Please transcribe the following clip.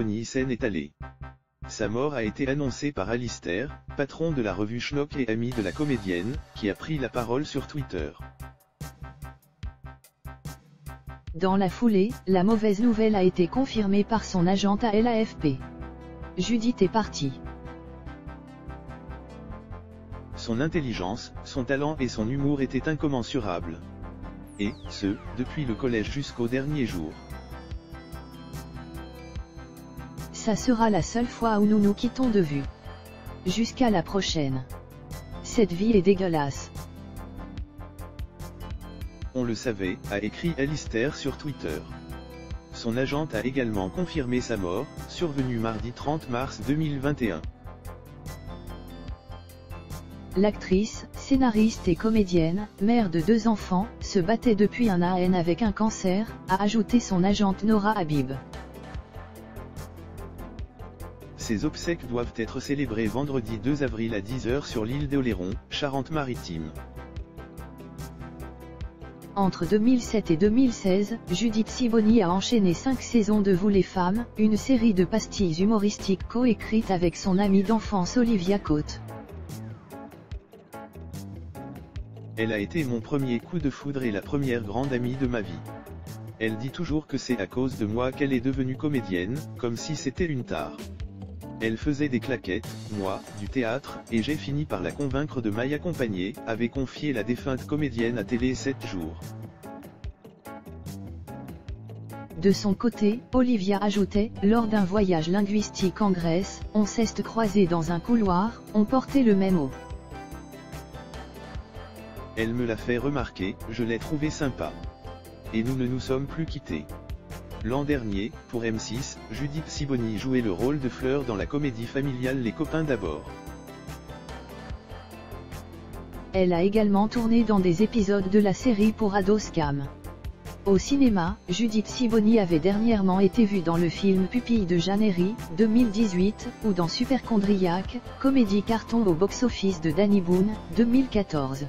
Est. Sa mort a été annoncée par Alistair, patron de la revue Schnock et ami de la comédienne, qui a pris la parole sur Twitter. Dans la foulée, la mauvaise nouvelle a été confirmée par son agente à l'AFP. Judith est partie. Son intelligence, son talent et son humour étaient incommensurables. Et, ce, depuis le collège jusqu'au dernier jour. Ça sera la seule fois où nous nous quittons de vue. Jusqu'à la prochaine. Cette vie est dégueulasse. On le savait, a écrit Alistair sur Twitter. Son agente a également confirmé sa mort, survenue mardi 30 mars 2021. L'actrice, scénariste et comédienne, mère de deux enfants, se battait depuis un AN avec un cancer, a ajouté son agente Nora Habib. Ces obsèques doivent être célébrées vendredi 2 avril à 10h sur l'île d'Oléron, Charente-Maritime. Entre 2007 et 2016, Judith Sibony a enchaîné cinq saisons de Vous les femmes, une série de pastilles humoristiques coécrites avec son amie d'enfance Olivia Cote. Elle a été mon premier coup de foudre et la première grande amie de ma vie. Elle dit toujours que c'est à cause de moi qu'elle est devenue comédienne, comme si c'était une tare. Elle faisait des claquettes, moi, du théâtre, et j'ai fini par la convaincre de m'y accompagner, avait confié la défunte comédienne à Télé 7 jours. De son côté, Olivia ajoutait, lors d'un voyage linguistique en Grèce, on s'est croisés dans un couloir, on portait le même mot. Elle me l'a fait remarquer, je l'ai trouvé sympa. Et nous ne nous sommes plus quittés. L'an dernier, pour M6, Judith Sibony jouait le rôle de Fleur dans la comédie familiale Les copains d'abord. Elle a également tourné dans des épisodes de la série pour ados Cam. Au cinéma, Judith Sibony avait dernièrement été vue dans le film Pupille de Janery, 2018, ou dans Superchondriac, comédie carton au box-office de Danny Boone, 2014.